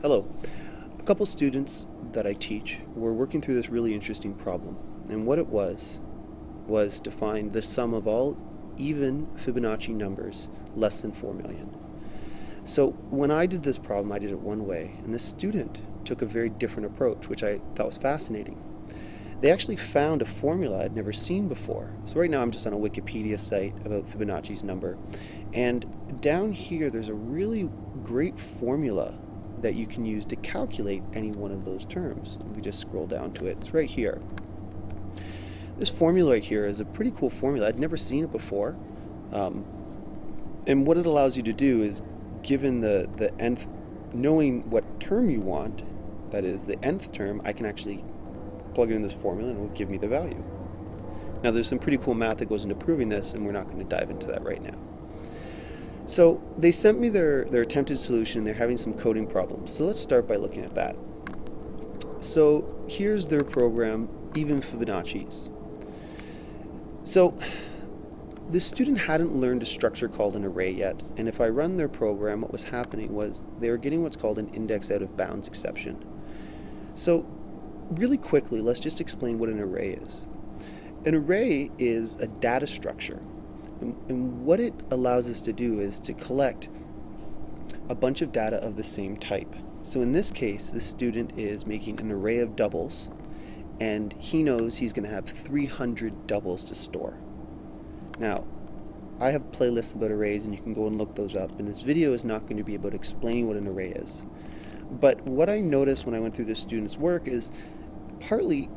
Hello. A couple students that I teach were working through this really interesting problem. And what it was, was to find the sum of all even Fibonacci numbers less than 4 million. So when I did this problem, I did it one way, and the student took a very different approach, which I thought was fascinating. They actually found a formula I'd never seen before. So right now I'm just on a Wikipedia site about Fibonacci's number. And down here there's a really great formula that you can use to calculate any one of those terms. We just scroll down to it. It's right here. This formula right here is a pretty cool formula. I'd never seen it before. Um, and what it allows you to do is, given the, the nth, knowing what term you want, that is the nth term, I can actually plug it in this formula and it will give me the value. Now there's some pretty cool math that goes into proving this, and we're not going to dive into that right now. So they sent me their, their attempted solution. They're having some coding problems. So let's start by looking at that. So here's their program, even Fibonacci's. So the student hadn't learned a structure called an array yet, and if I run their program, what was happening was they were getting what's called an index out of bounds exception. So really quickly, let's just explain what an array is. An array is a data structure and, and what it allows us to do is to collect a bunch of data of the same type. So in this case, the student is making an array of doubles, and he knows he's going to have 300 doubles to store. Now, I have playlists about arrays, and you can go and look those up, and this video is not going to be about explaining what an array is. But what I noticed when I went through this student's work is partly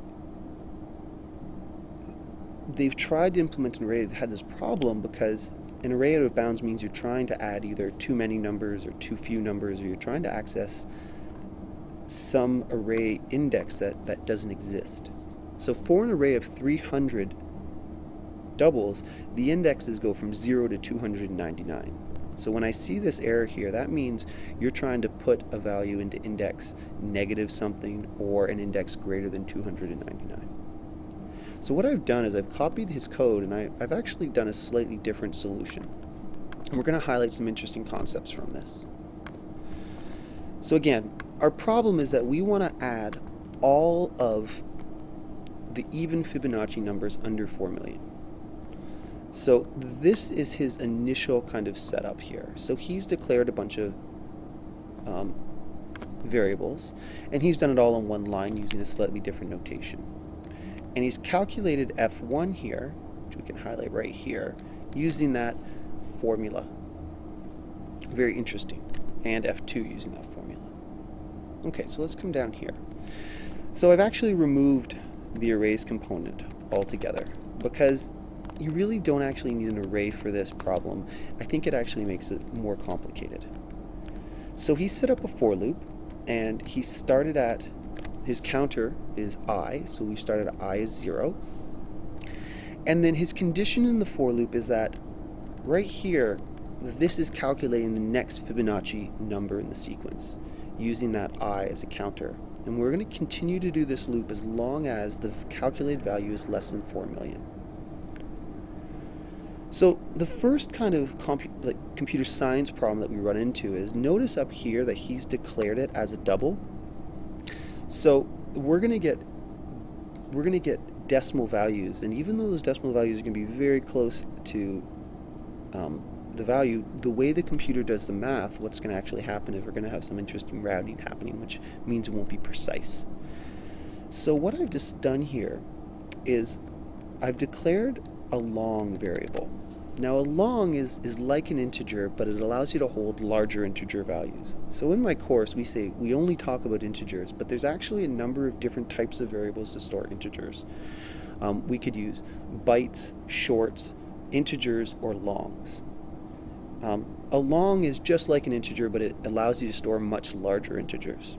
they've tried to implement an array that had this problem because an array out of bounds means you're trying to add either too many numbers or too few numbers, or you're trying to access some array index that, that doesn't exist. So for an array of 300 doubles, the indexes go from 0 to 299. So when I see this error here, that means you're trying to put a value into index negative something or an index greater than 299. So what I've done is I've copied his code and I, have actually done a slightly different solution. And we're going to highlight some interesting concepts from this. So again, our problem is that we want to add all of the even Fibonacci numbers under 4 million. So this is his initial kind of setup here. So he's declared a bunch of um, variables, and he's done it all in one line using a slightly different notation. And he's calculated F1 here, which we can highlight right here, using that formula. Very interesting. And F2 using that formula. Okay, so let's come down here. So I've actually removed the arrays component altogether because you really don't actually need an array for this problem. I think it actually makes it more complicated. So he set up a for loop and he started at his counter is i, so we started at i is 0. And then his condition in the for loop is that right here, this is calculating the next Fibonacci number in the sequence using that i as a counter. And we're going to continue to do this loop as long as the calculated value is less than 4 million. So the first kind of like computer science problem that we run into is notice up here that he's declared it as a double so we're going to get we're going to get decimal values, and even though those decimal values are going to be very close to um, the value, the way the computer does the math, what's going to actually happen is we're going to have some interesting rounding happening, which means it won't be precise. So what I've just done here is I've declared a long variable. Now a long is, is like an integer, but it allows you to hold larger integer values. So in my course, we say we only talk about integers, but there's actually a number of different types of variables to store integers. Um, we could use bytes, shorts, integers, or longs. Um, a long is just like an integer, but it allows you to store much larger integers.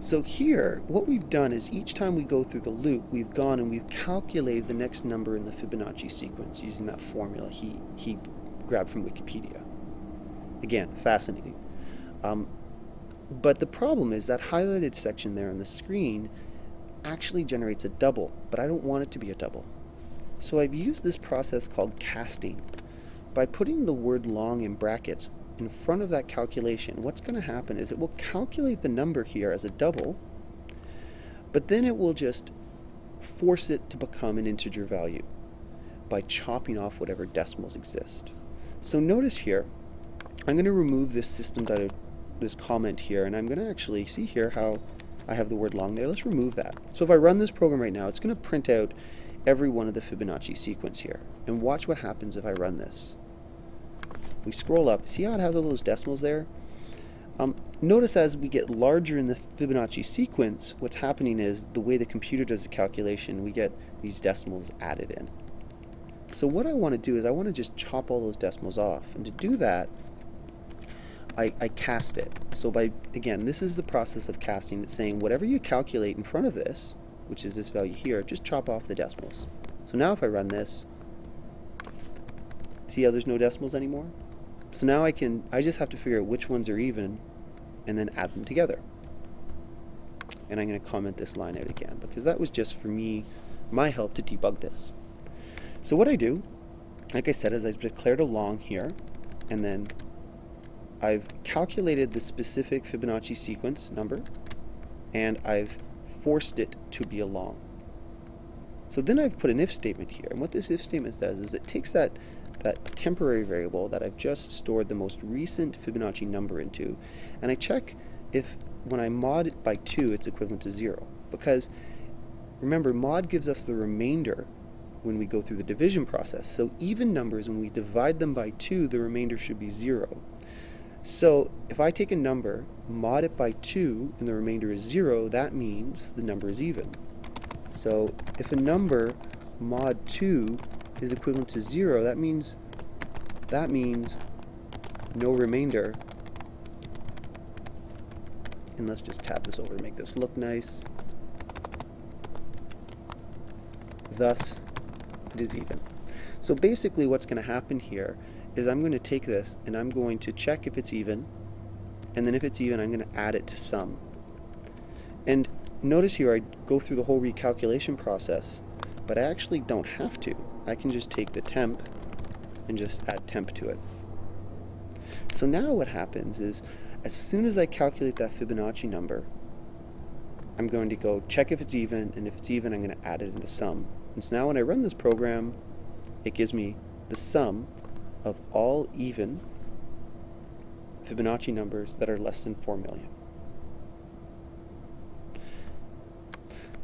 So here, what we've done is each time we go through the loop, we've gone and we've calculated the next number in the Fibonacci sequence using that formula he, he grabbed from Wikipedia. Again, fascinating. Um, but the problem is that highlighted section there on the screen actually generates a double, but I don't want it to be a double. So I've used this process called casting. By putting the word long in brackets, in front of that calculation, what's going to happen is it will calculate the number here as a double, but then it will just force it to become an integer value by chopping off whatever decimals exist. So notice here, I'm going to remove this system this comment here, and I'm going to actually see here how I have the word long there. Let's remove that. So if I run this program right now, it's going to print out every one of the Fibonacci sequence here. And watch what happens if I run this. We scroll up. See how it has all those decimals there? Um, notice as we get larger in the Fibonacci sequence, what's happening is the way the computer does the calculation, we get these decimals added in. So what I want to do is I want to just chop all those decimals off. And to do that, I, I cast it. So by, again, this is the process of casting. It's saying whatever you calculate in front of this, which is this value here, just chop off the decimals. So now if I run this, see how there's no decimals anymore? So now I can, I just have to figure out which ones are even and then add them together. And I'm going to comment this line out again because that was just for me, my help to debug this. So what I do, like I said, is I've declared a long here and then I've calculated the specific Fibonacci sequence number and I've forced it to be a long. So then I've put an if statement here and what this if statement does is it takes that that temporary variable that I've just stored the most recent Fibonacci number into and I check if when I mod it by 2 it's equivalent to 0 because remember mod gives us the remainder when we go through the division process. So even numbers when we divide them by 2 the remainder should be 0 so if I take a number, mod it by 2, and the remainder is 0, that means the number is even. So if a number mod 2 is equivalent to 0, that means that means no remainder. And let's just tab this over to make this look nice. Thus, it is even. So basically what's going to happen here is I'm going to take this and I'm going to check if it's even and then if it's even I'm going to add it to sum. And notice here I go through the whole recalculation process but I actually don't have to. I can just take the temp and just add temp to it. So now what happens is as soon as I calculate that Fibonacci number I'm going to go check if it's even and if it's even I'm going to add it into sum. And so now when I run this program it gives me the sum of all even Fibonacci numbers that are less than 4 million.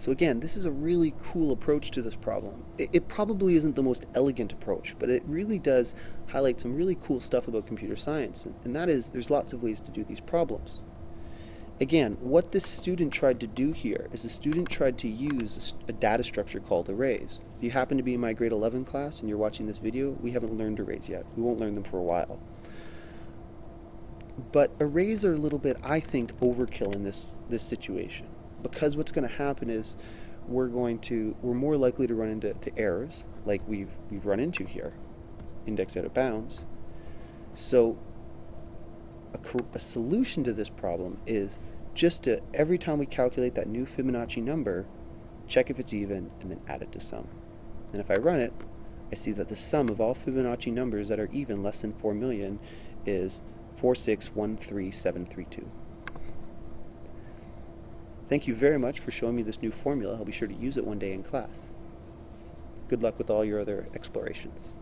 So again, this is a really cool approach to this problem. It, it, probably isn't the most elegant approach, but it really does highlight some really cool stuff about computer science, and, and that is there's lots of ways to do these problems. Again, what this student tried to do here is the student tried to use a, data structure called arrays. If you happen to be in my grade 11 class and you're watching this video, we haven't learned arrays yet. We won't learn them for a while. But arrays are a little bit, I think, overkill in this, this situation. Because what's going to happen is we're going to, we're more likely to run into to errors, like we've, we've run into here, index out of bounds. So a, a solution to this problem is just to, every time we calculate that new Fibonacci number, check if it's even, and then add it to sum. And if I run it, I see that the sum of all Fibonacci numbers that are even less than 4 million is 4613732. Thank you very much for showing me this new formula. I'll be sure to use it one day in class. Good luck with all your other explorations.